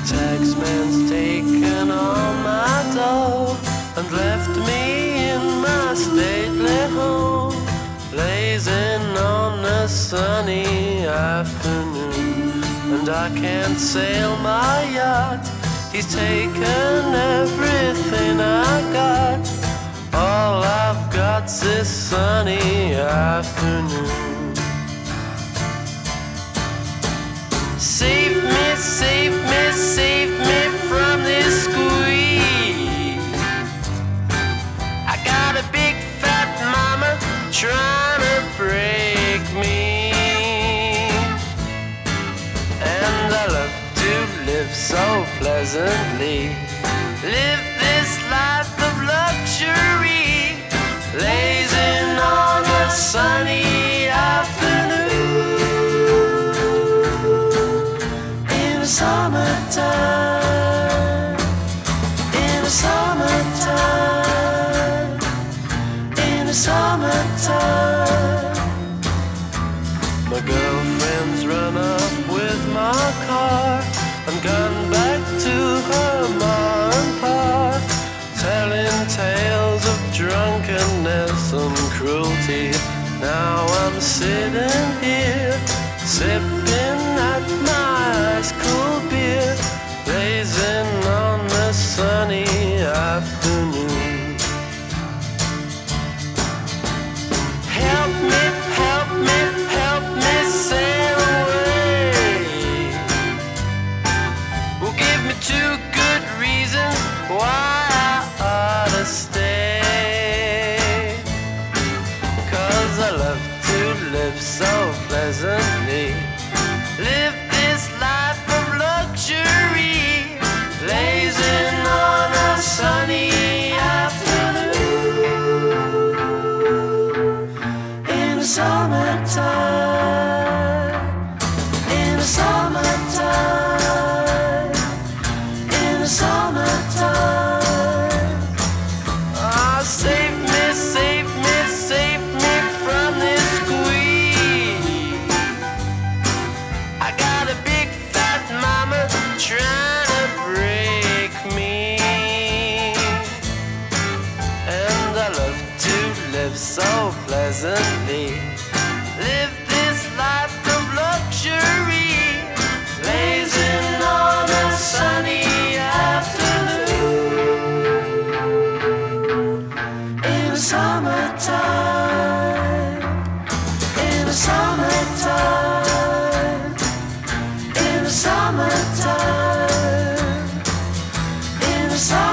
The taxman's taken all my dough and left me in my stately home, blazing on a sunny afternoon. And I can't sail my yacht, he's taken everything I got. All I've got's this sunny afternoon. Save live so pleasantly. Live this life of luxury, blazing on a sunny afternoon. In the summertime, in the summertime, in the summertime. My girlfriend's run tales of drunkenness and cruelty. Now I'm sitting here, sipping live so pleasantly. Live this life of luxury, blazing on a sunny afternoon. In the summertime, live so pleasantly. Live this life of luxury, blazing on a sunny afternoon in the summertime. In the summertime. In the summertime. In the summertime.